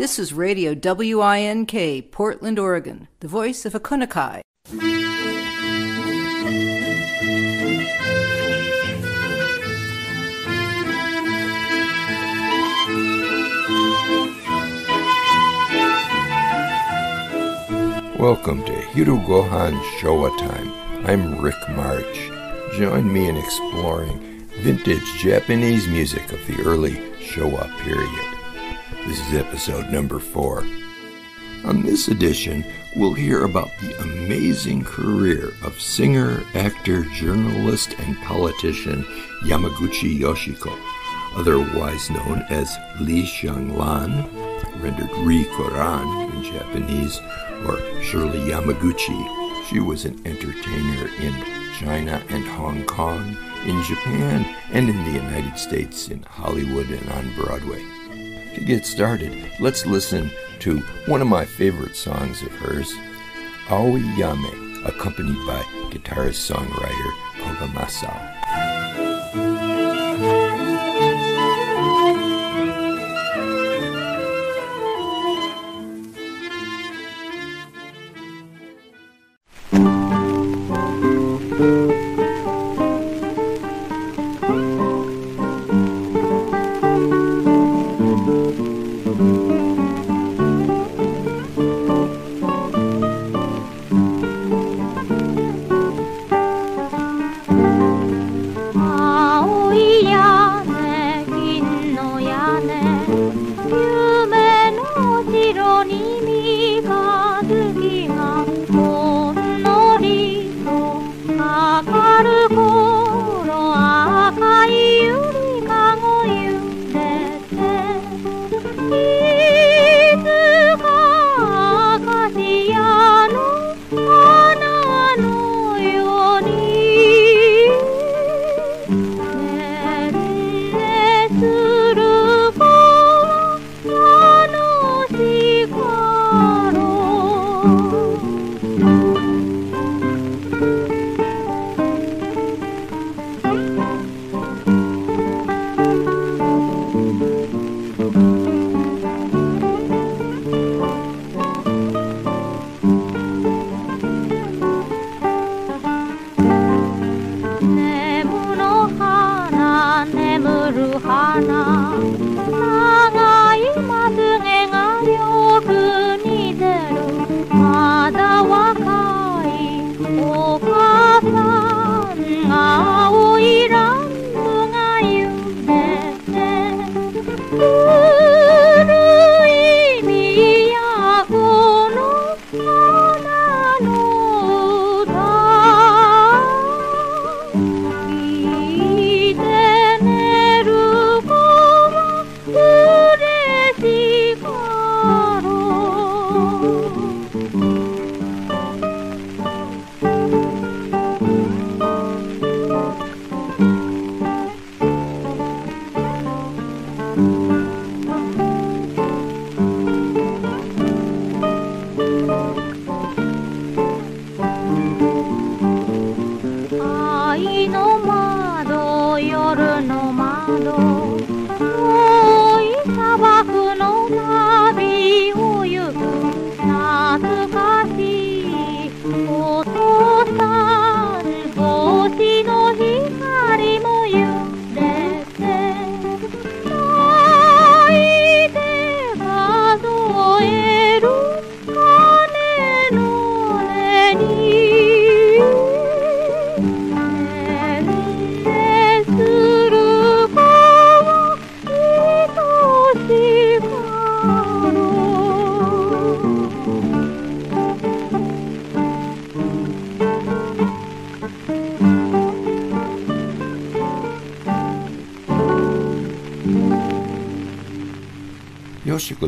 This is Radio WINK, Portland, Oregon, the voice of Ikoi no Kai. Welcome to Hirugohan Showa Time. I'm Rick March. Join me in exploring vintage Japanese music of the early Showa period. This is episode number four. On this edition, we'll hear about the amazing career of singer, actor, journalist, and politician Yamaguchi Yoshiko, otherwise known as Li Xianglan, rendered Ri Koran in Japanese, or Shirley Yamaguchi. She was an entertainer in China and Hong Kong, in Japan, and in the United States in Hollywood and on Broadway. To get started, let's listen to one of my favorite songs of hers, Aoi Yame, accompanied by guitarist songwriter Koga Masao.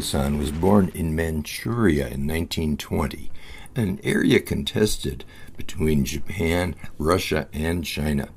Yoshiko-san was born in Manchuria in 1920, an area contested between Japan, Russia, and China.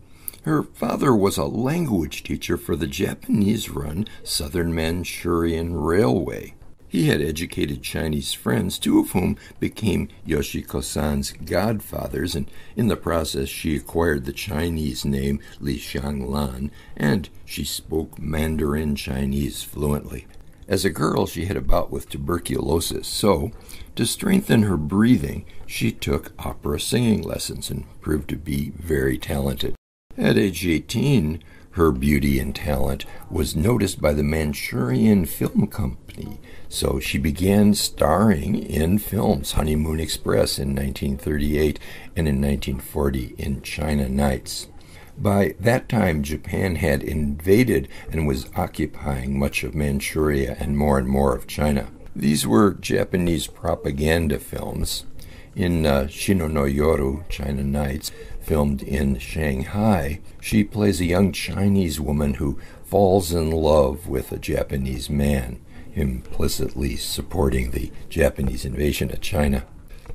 Her father was a language teacher for the Japanese run Southern Manchurian Railway. He had educated Chinese friends, two of whom became Yoshiko san's godfathers, and in the process she acquired the Chinese name Li Xianglan, and she spoke Mandarin Chinese fluently. As a girl, she had a bout with tuberculosis, so to strengthen her breathing, she took opera singing lessons and proved to be very talented. At age 18, her beauty and talent was noticed by the Manchurian Film Company, so she began starring in films Honeymoon Express in 1938 and in 1940 in China Nights. By that time, Japan had invaded and was occupying much of Manchuria and more and more of China. These were Japanese propaganda films. In uh, Shina no Yoru, China Nights, filmed in Shanghai, she plays a young Chinese woman who falls in love with a Japanese man, implicitly supporting the Japanese invasion of China.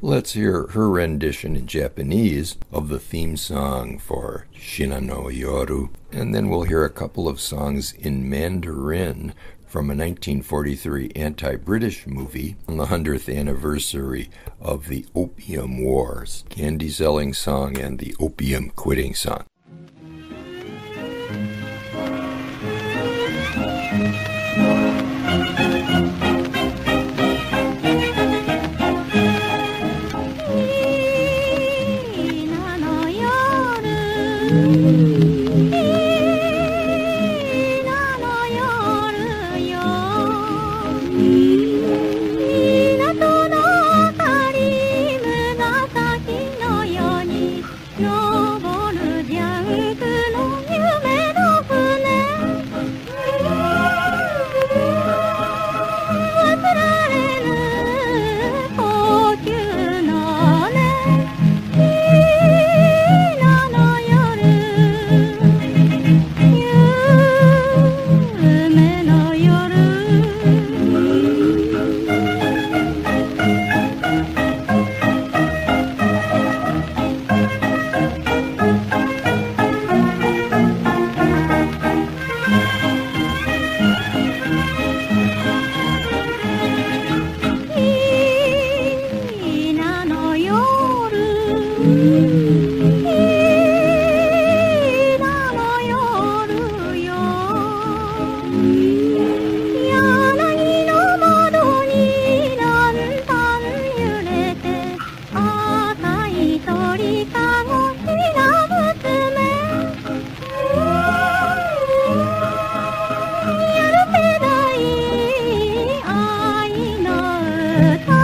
Let's hear her rendition in Japanese of the theme song for Shina no Yoru, and then we'll hear a couple of songs in Mandarin from a 1943 anti British movie on the 100th anniversary of the Opium Wars, candy selling song and the opium quitting song. the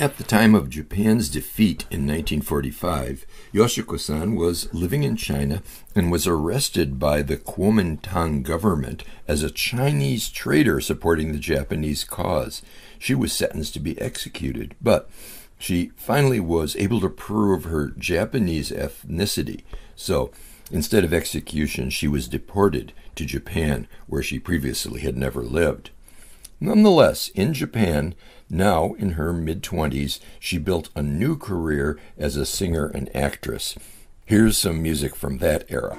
At the time of Japan's defeat in 1945, Yoshiko san was living in China and was arrested by the Kuomintang government as a Chinese traitor supporting the Japanese cause. She was sentenced to be executed, but she finally was able to prove her Japanese ethnicity. So instead of execution, she was deported to Japan, where she previously had never lived. Nonetheless, in Japan, now in her mid 20s, she built a new career as a singer and actress. Here's some music from that era.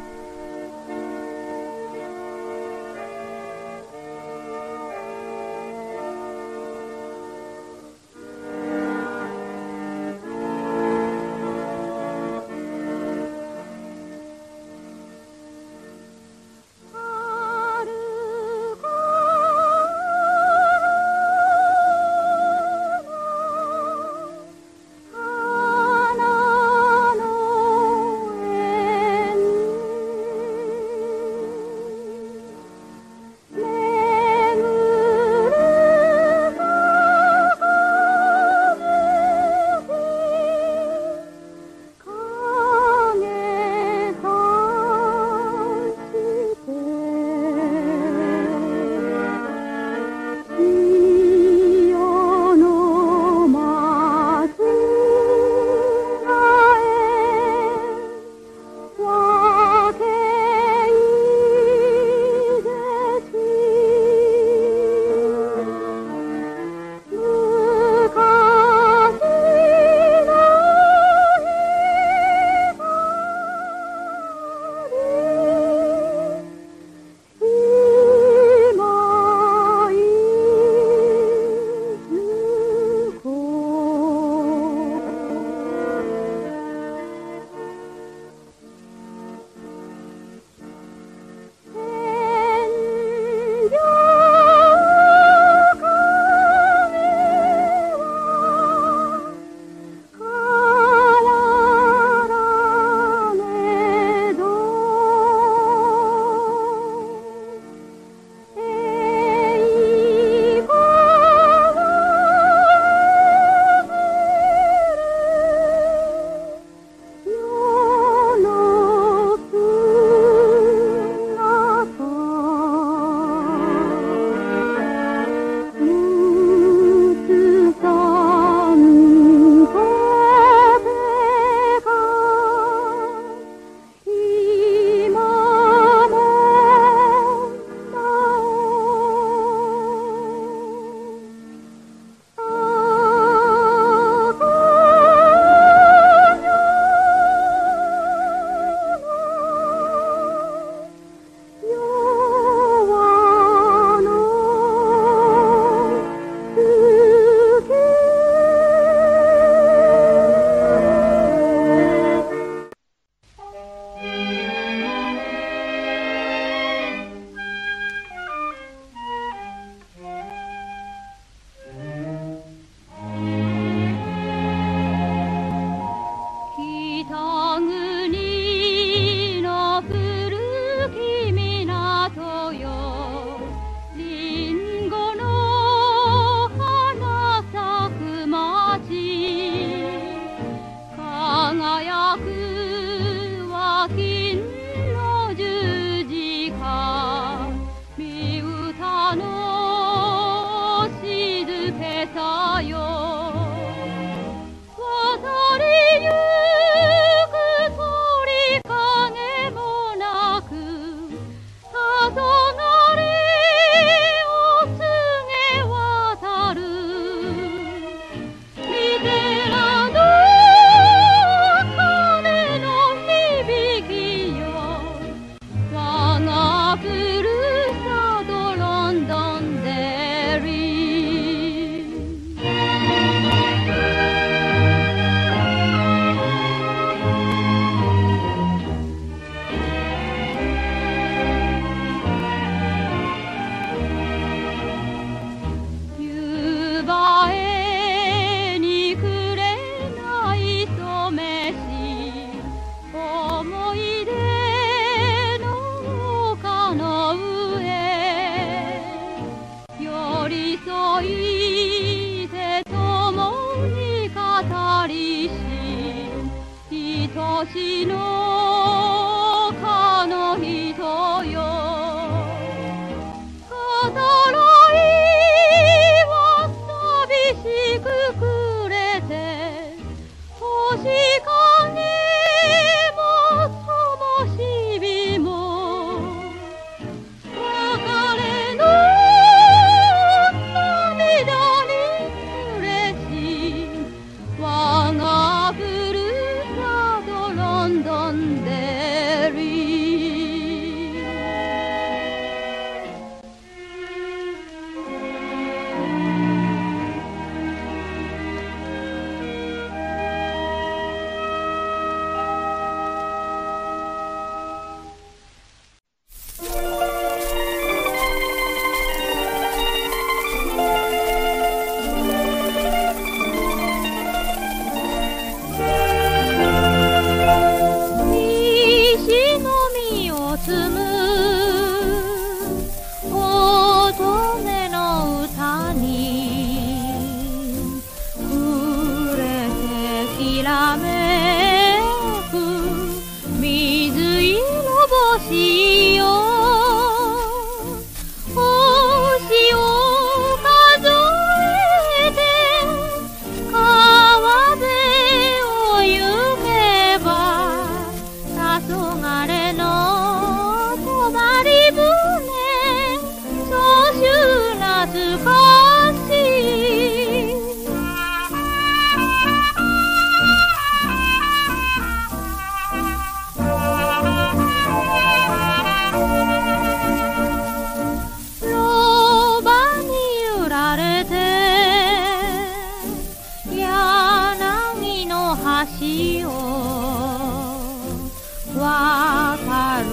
渡る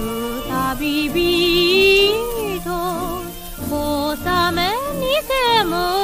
旅人小雨にせむ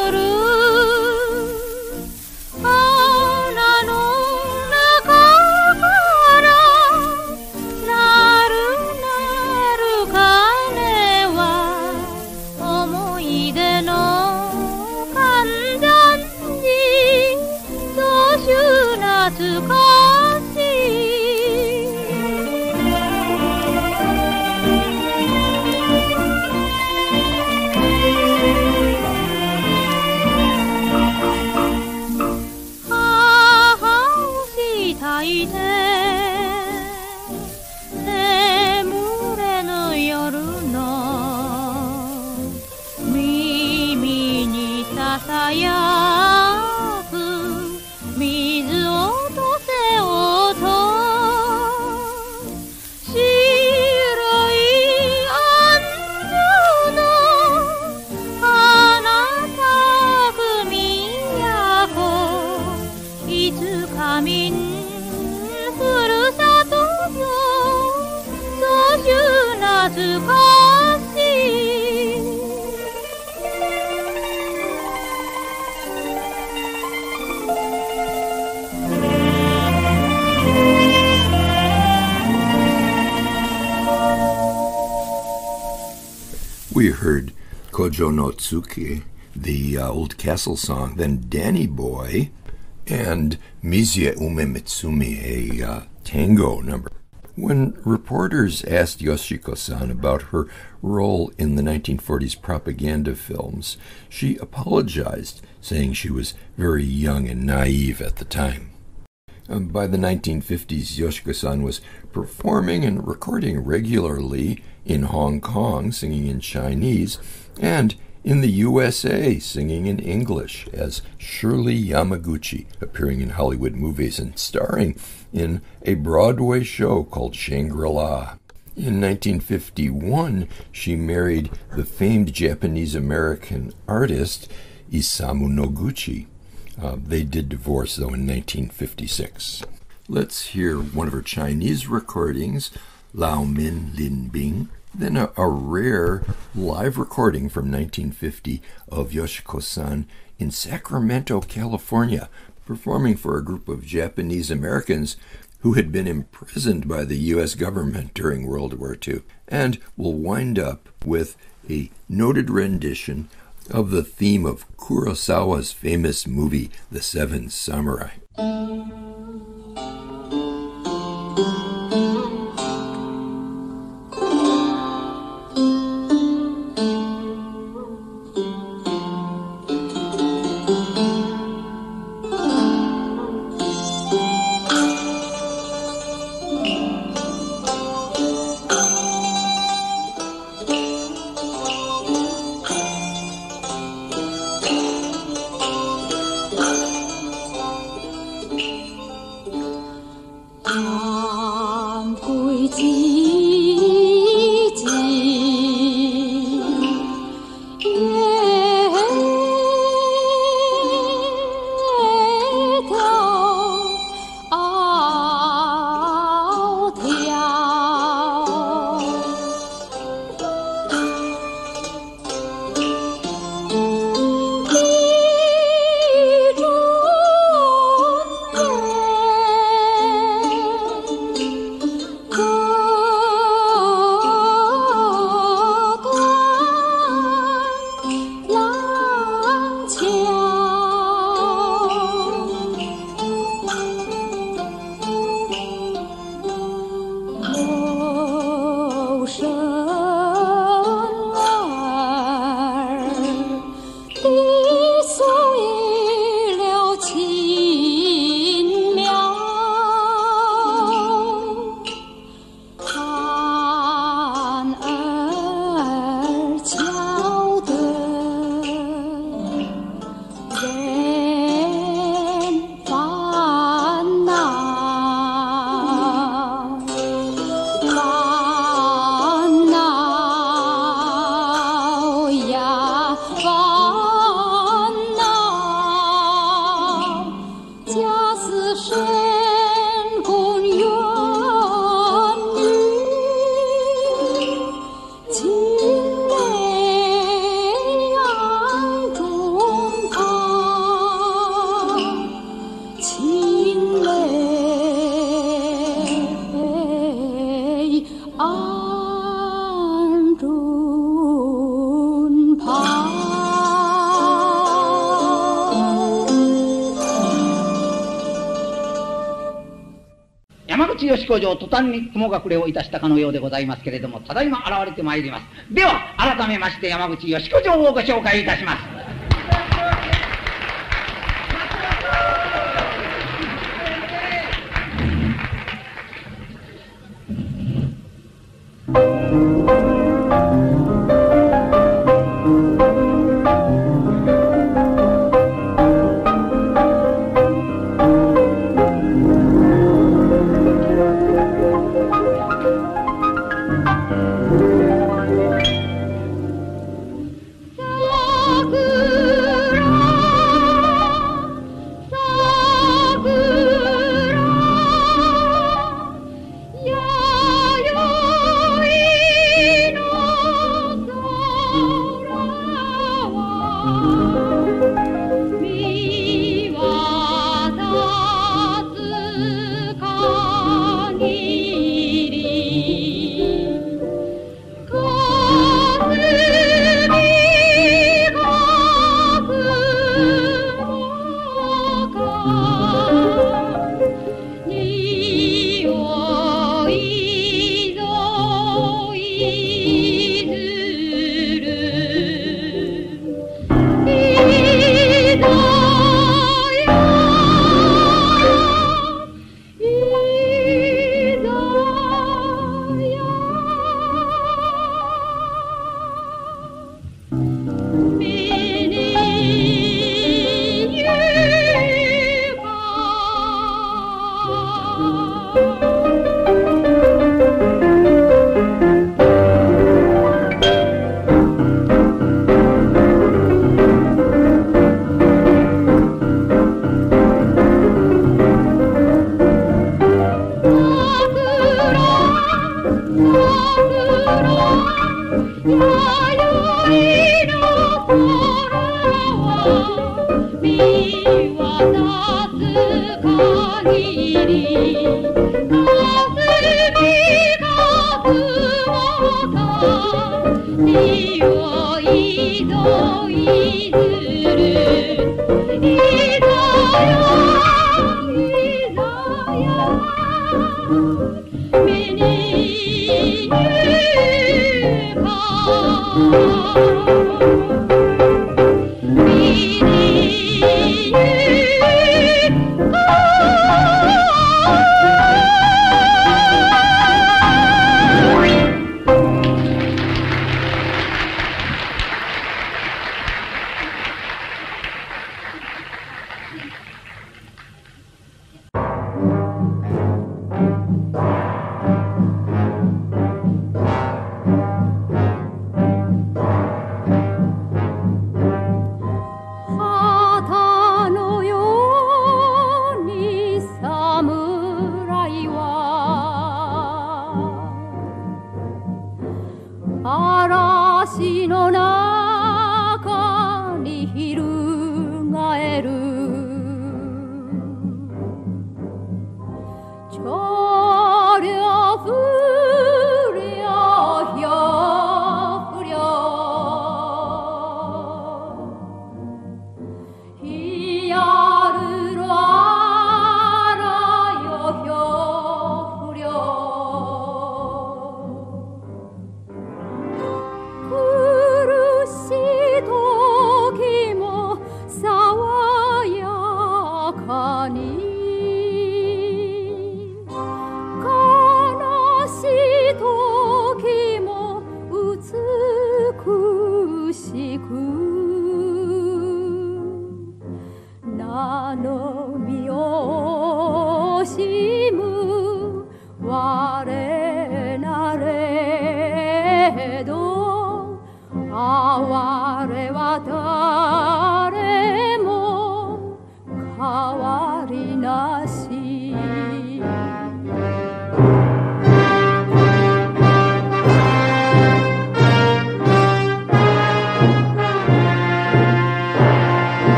We heard Kojo no Tsuki, the uh, old castle song, then Danny Boy, and Mizie Ume Mitsumi, a uh, tango number. When reporters asked Yoshiko san about her role in the 1940s propaganda films, she apologized, saying she was very young and naive at the time. Um, by the 1950s, Yoshiko san was performing and recording regularly in Hong Kong, singing in Chinese, and in the USA, singing in English as Shirley Yamaguchi, appearing in Hollywood movies and starring in a Broadway show called Shangri La. In 1951, she married the famed Japanese American artist Isamu Noguchi. Uh, they did divorce, though, in 1956. Let's hear one of her Chinese recordings, Lao Min Lin Bing, then a, a rare live recording from 1950 of Yoshiko san in Sacramento, California, performing for a group of Japanese Americans who had been imprisoned by the U.S. government during World War II. And we'll wind up with a noted rendition of the theme of Kurosawa's famous movie, The Seven Samurai. 山口義子城途端に雲隠れをいたしたかのようでございますけれども、ただいま現れてまいります。では、改めまして山口吉子城をご紹介いたします。一月一度一度。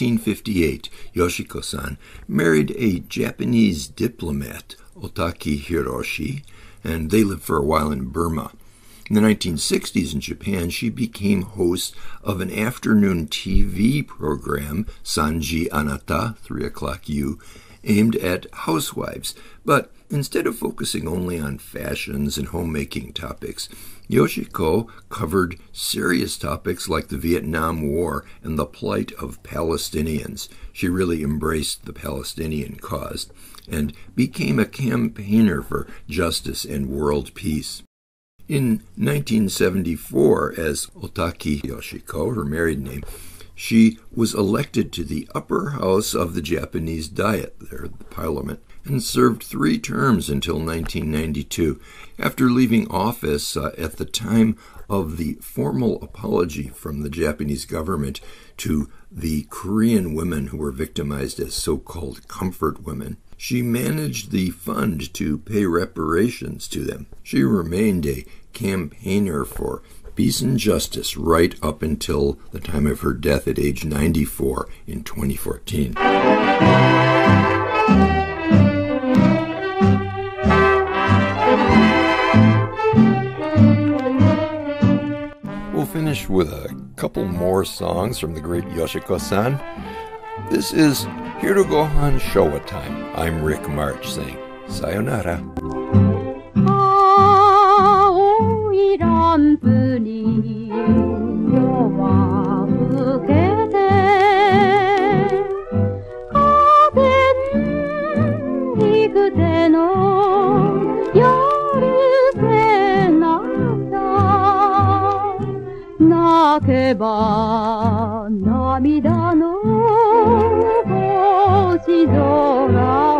1958, Yoshiko san married a Japanese diplomat, Otaka Hiroshi, and they lived for a while in Burma. In the 1960s in Japan, she became host of an afternoon TV program, Sanji Anata, 3 o'clock U, aimed at housewives. But instead of focusing only on fashions and homemaking topics, Yoshiko covered serious topics like the Vietnam War and the plight of Palestinians. She really embraced the Palestinian cause and became a campaigner for justice and world peace. In 1974, as Otaka Yoshiko, her married name, she was elected to the upper house of the Japanese Diet, there, the parliament, and served three terms until 1992. After leaving office uh, at the time of the formal apology from the Japanese government to the Korean women who were victimized as so called comfort women, she managed the fund to pay reparations to them. She remained a campaigner for peace and justice right up until the time of her death at age 94 in 2014. finish with a couple more songs from the great Yoshiko san. This is Hirugohan Showa Time. I'm Rick March saying, Sayonara. 泣けば涙の星空